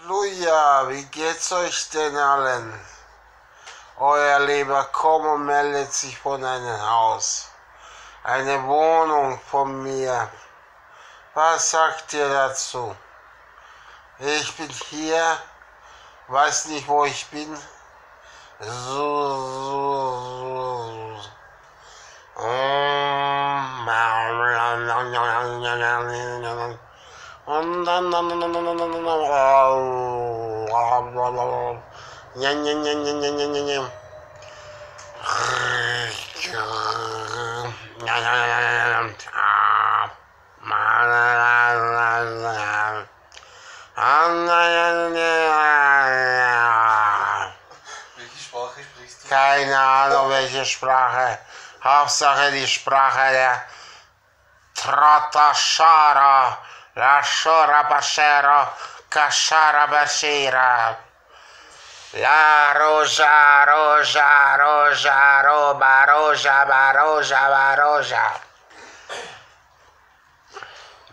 Halleluja, wie geht's euch denn allen? Euer lieber Kommer meldet sich von einem Haus. Eine Wohnung von mir. Was sagt ihr dazu? Ich bin hier, weiß nicht, wo ich bin. So, so, so. Und Keine Ahnung, welche Sprache. Hauptsache die Sprache der Trataschara. La Lasciora passero, cassara basira. La rosa, rosa, rosa, roba, rosa, va rosa, va rosa.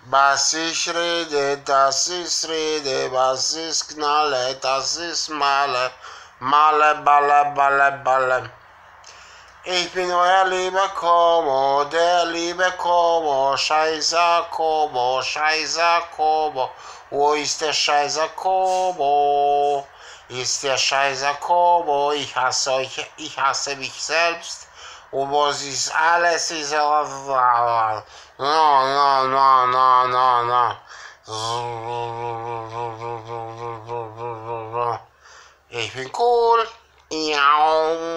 Basi shrede, tasi shrede, basi sknale, tasi smale, male, bale, bale, bale. Ich bin euer lieber Como, der liebe Como, Scheißer Como, Scheißer Como. Wo ist der Scheißer Como? Ist der Scheißer Como? Ich hasse euch, ich hasse mich selbst. Und was ist alles? Ist no, no, no, no, no, no. Ich bin cool. Ja.